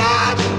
lado.